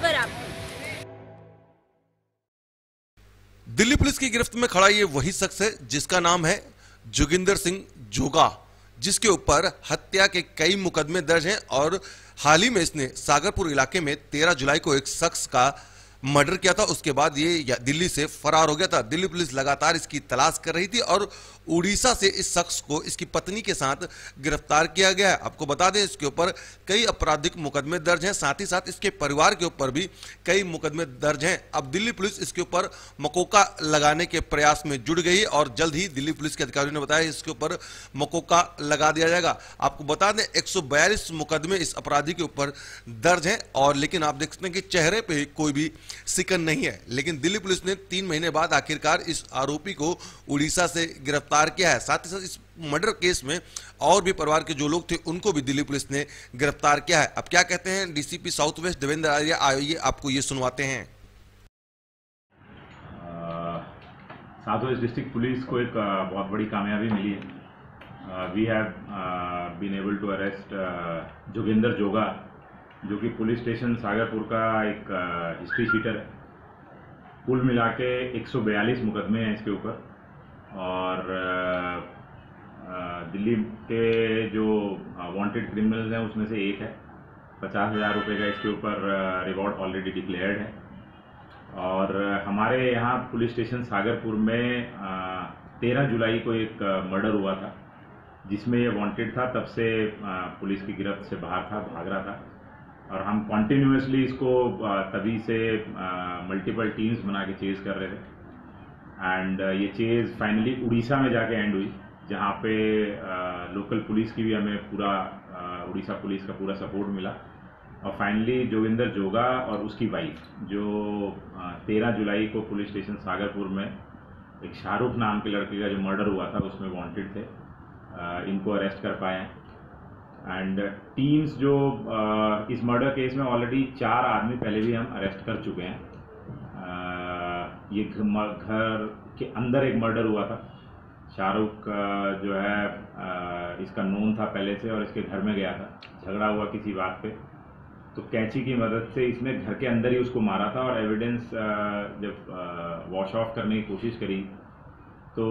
खबर आपको दिल्ली पुलिस की गिरफ्त में खड़ा ये वही शख्स है, जिसका नाम है जोगिंदर सिंह जोगा, जिसके ऊपर हत्या के कई मुकदमे दर्ज हैं और हाल ही में इसने सागरपुर इलाके में 13 जुलाई को एक शख्स का मर्डर किया था, उसके बाद ये दिल्ली से फरार हो गया था। दिल्ली पुलिस लगातार इसकी तलाश कर रही थी और उड़ीसा से इस शख्स को, इसकी पत्नी के साथ गिरफ़्तार किया गया है। आपको बता दें, इसके ऊपर कई आपराधिक मुकदमे दर्ज हैं, साथ ही साथ इसके परिवार के ऊपर भी कई मुकदमे दर्ज हैं। अब दिल्ली पुलिस इसके ऊपर मकोका लगाने के प्रयास में जुड़ गई और जल्द ही दिल्ली पुलिस के अधिकारियों ने बताया, इसके ऊपर मकोका लगा दिया जाएगा। आपको बता दें, एक सौ बयालीस मुकदमे इस अपराधी के ऊपर दर्ज हैं और लेकिन आप देख सकते हैं कि चेहरे पर कोई भी सिकन नहीं है। लेकिन दिल्ली पुलिस ने तीन महीने बाद आखिरकार इस आरोपी को उड़ीसा से गिरफ़्तार किया है। साथ ही साथ इस मर्डर केस में और भी परिवार के जो लोग थे, उनको भी दिल्ली पुलिस ने गिरफ़्तार किया है। अब क्या कहते हैं, DCP south west Devendra Arya, आइए आपको ये सुनवाते हैं। साउथ वेस्ट डिस्ट्रिक्ट पुलिस को एक बहुत बड़ी कामयाबी मिली है। We have been able to arrest Jogendra Joga जो कि पुलिस स्टेशन सागरपुर का एक हिस्ट्री शीटर है। कुल मिला के एक सौ बयालीस मुकदमे हैं इसके ऊपर। और दिल्ली के जो वांटेड क्रिमिनल्स हैं, उसमें से एक है। पचास हज़ार रुपये का इसके ऊपर रिवॉर्ड ऑलरेडी डिक्लेयर्ड है। और हमारे यहाँ पुलिस स्टेशन सागरपुर में तेरह जुलाई को एक मर्डर हुआ था, जिसमें ये वांटेड था, तब से पुलिस की गिरफ्त से बाहर था, भाग रहा था। और हम कॉन्टिन्यूसली इसको तभी से मल्टीपल टीम्स बना के चेज कर रहे थे। एंड ये चेज फाइनली उड़ीसा में जाके एंड हुई, जहाँ पे लोकल पुलिस की भी हमें पूरा उड़ीसा पुलिस का पूरा सपोर्ट मिला। और फाइनली जोगिंदर जोगा और उसकी वाइफ जो तेरह जुलाई को पुलिस स्टेशन सागरपुर में एक शाहरुख नाम के लड़के का जो मर्डर हुआ था, उसमें वांटेड थे। इनको अरेस्ट कर पाए हैं। एंड टीम्स जो uh, इस मर्डर केस में ऑलरेडी चार आदमी पहले भी हम अरेस्ट कर चुके हैं। Uh, ये घर के अंदर एक मर्डर हुआ था। शाहरुख uh, जो है uh, इसका नोन था पहले से और इसके घर में गया था। झगड़ा हुआ किसी बात पे। तो कैंची की मदद से इसने घर के अंदर ही उसको मारा था और एविडेंस uh, जब वॉश ऑफ़ करने की कोशिश करी तो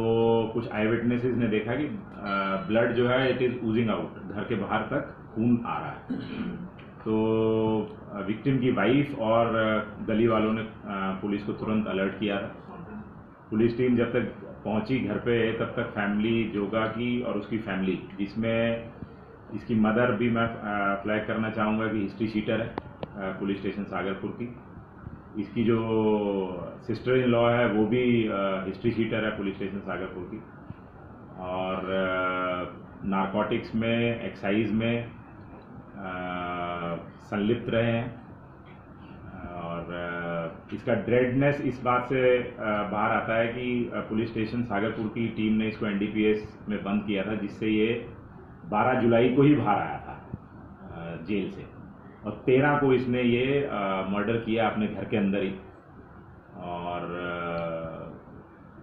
कुछ आई विटनेसेस ने देखा कि ब्लड जो है इट इज़ ऊजिंग आउट घर के बाहर तक खून आ रहा है। तो विक्टिम की वाइफ और गली वालों ने पुलिस को तुरंत अलर्ट किया था। पुलिस टीम जब तक पहुँची घर पे, तब तक फैमिली जोगा की और उसकी फैमिली जिसमें इसकी मदर भी मैं फ्लैग करना चाहूँगा कि हिस्ट्री शीटर है पुलिस स्टेशन सागरपुर की। इसकी जो सिस्टर इन लॉ है, वो भी हिस्ट्री शीटर है पुलिस स्टेशन सागरपुर की। और नारकोटिक्स में एक्साइज में संलिप्त रहे हैं। और इसका ड्रेडनेस इस बात से बाहर आता है कि पुलिस स्टेशन सागरपुर की टीम ने इसको एनडीपीएस में बंद किया था, जिससे ये 12 जुलाई को ही बाहर आया था जेल से। और तेरह को इसने ये मर्डर किया अपने घर के अंदर ही। और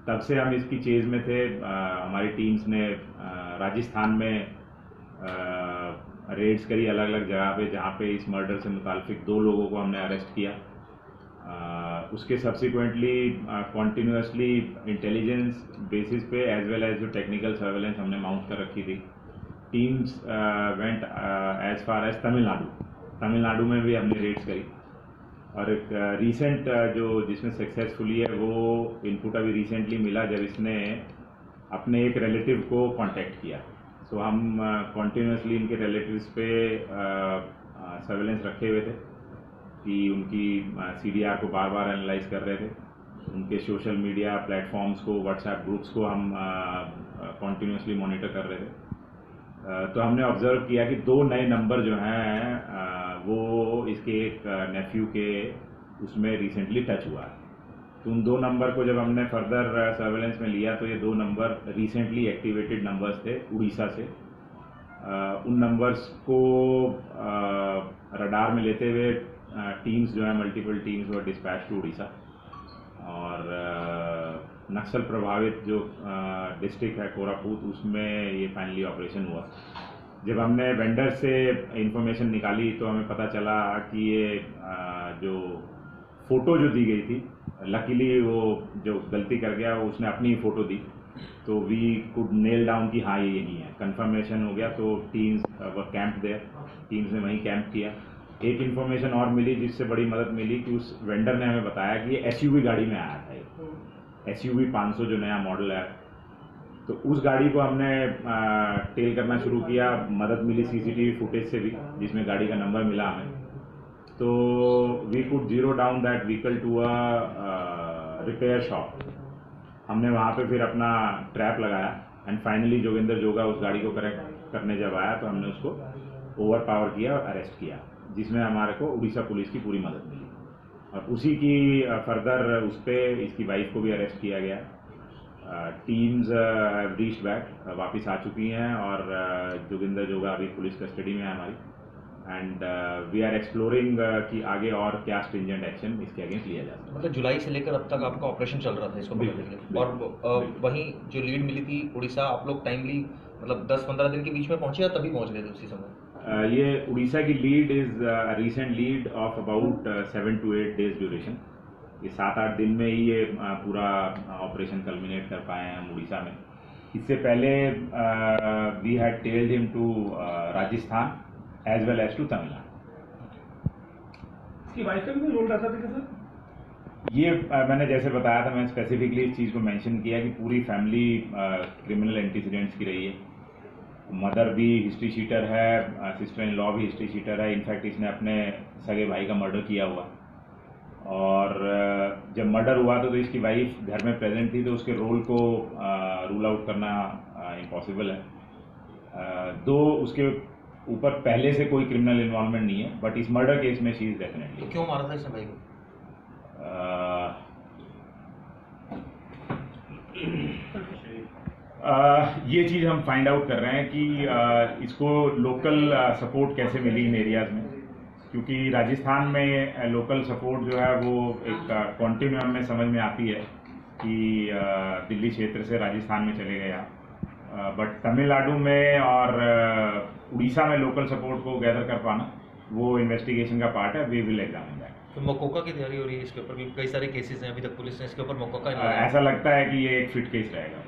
तब से हम इसकी चेज में थे। हमारी टीम्स ने राजस्थान में रेड्स करी अलग अलग जगह पे, जहाँ पे इस मर्डर से मुतालिक दो लोगों को हमने अरेस्ट किया। उसके सब्सिक्वेंटली कॉन्टीन्यूसली इंटेलिजेंस बेसिस पे एज वेल एज जो टेक्निकल सर्वेलेंस हमने माउंट कर रखी थी। Teams went as far as Tamil Nadu Tamil Nadu में भी हमने रेड्स करी। और एक रीसेंट जो जिसमें सक्सेसफुली है वो इनपुट अभी रिसेंटली मिला जब इसने अपने एक रिलेटिव को कांटेक्ट किया। सो so, हम कॉन्टीन्यूसली इनके रिलेटिव्स पे सर्वेलेंस रखे हुए थे कि उनकी सी को बार बार एनालाइज कर रहे थे। उनके सोशल मीडिया प्लेटफॉर्म्स को व्हाट्सएप ग्रुप्स को हम कॉन्टीन्यूसली मॉनिटर कर रहे थे। तो हमने ऑब्ज़र्व किया कि दो नए नंबर जो हैं वो इसके एक नेफ्यू के उसमें रिसेंटली टच हुआ तो उन दो नंबर को जब हमने फर्दर सर्वेलेंस में लिया तो ये दो नंबर रिसेंटली एक्टिवेटेड नंबर्स थे उड़ीसा से। उन नंबर्स को रडार में लेते हुए टीम्स जो है multiple teams were dispatch to Orissa. और नक्सल प्रभावित जो डिस्ट्रिक्ट है कोरापूत उसमें ये फाइनली ऑपरेशन हुआ। जब हमने वेंडर से इंफॉर्मेशन निकाली तो हमें पता चला कि ये जो फ़ोटो जो दी गई थी लकीली वो जो गलती कर गया, उसने अपनी ही फ़ोटो दी। तो वी कुड नेल डाउन कि हाँ ये यही है। कंफर्मेशन हो गया तो teams were camp there teams ने वहीं कैंप किया। एक इन्फॉर्मेशन और मिली, जिससे बड़ी मदद मिली कि उस वेंडर ने हमें बताया कि ये एस गाड़ी में आया था एस यू जो नया मॉडल है तो उस गाड़ी को हमने टेल करना शुरू किया। मदद मिली सीसीटीवी फुटेज से भी, जिसमें गाड़ी का नंबर मिला हमें। तो we could zero down that vehicle to a repair shop हमने वहाँ पे फिर अपना ट्रैप लगाया। एंड फाइनली जोगिंदर जोगा उस गाड़ी को करेक्ट करने जब आया तो हमने उसको ओवर पावर किया और अरेस्ट किया, जिसमें हमारे को उड़ीसा पुलिस की पूरी मदद मिली। और उसी की फर्दर उस पर इसकी वाइफ को भी अरेस्ट किया गया। टीम्स रीच बैक वापस आ चुकी हैं और uh, जोगिंदर जोगा अभी पुलिस कस्टडी में है हमारी। एंड वी आर एक्सप्लोरिंग कि आगे और क्या स्ट्रिंजेंट एक्शन इसके अगेंस्ट लिया जा सकता मतलब जुलाई से लेकर अब तक आपका ऑपरेशन चल रहा था इसको पकड़ने के लिए। और वहीं जो लीड मिली थी उड़ीसा आप लोग टाइमली मतलब 10-15 दिन के बीच में पहुँचे या तभी पहुँच गए थे उसी समय? Uh, ये उड़ीसा की lead is recent lead of about seven to eight days duration ये सात आठ दिन में ही ये पूरा ऑपरेशन कल्मिनेट कर पाए हैं हम उड़ीसा में। इससे पहले we had told him to Rajasthan as well as to Tamil Nadu. Wife का भी रोल रहता था सर ये मैंने जैसे बताया था मैंने स्पेसिफिकली इस चीज़ को मेंशन किया कि पूरी फैमिली क्रिमिनल एंटीसीडेंट्स की रही है। मदर भी हिस्ट्री शीटर है सिस्टर इन लॉ भी हिस्ट्री शीटर है। इनफैक्ट इसने अपने सगे भाई का मर्डर किया हुआ। और जब मर्डर हुआ तो, तो इसकी वाइफ घर में प्रेजेंट थी तो उसके रोल को रूल आउट करना इम्पॉसिबल है। दो उसके ऊपर पहले से कोई क्रिमिनल इन्वॉल्वमेंट नहीं है बट इस मर्डर केस में शी इज़ डेफिनेटली तो क्यों मारा था इसने भाई को? ये चीज़ हम फाइंड आउट कर रहे हैं कि uh, इसको लोकल सपोर्ट कैसे मिली इन एरियाज़ में। क्योंकि राजस्थान में लोकल सपोर्ट जो है वो एक कॉन्टिन्यूम में समझ में आती है कि दिल्ली क्षेत्र से राजस्थान में चले गए आप बट तमिलनाडु में और उड़ीसा में लोकल सपोर्ट को गैदर कर पाना वो इन्वेस्टिगेशन का पार्ट है वी विल एग्जामिन दैट तो मकोका की तैयारी हो रही है इसके ऊपर? भी कई सारे केसेस हैं अभी तक पुलिस ने इसके ऊपर मकोका ऐसा लगता है कि ये एक फिट केस रहेगा।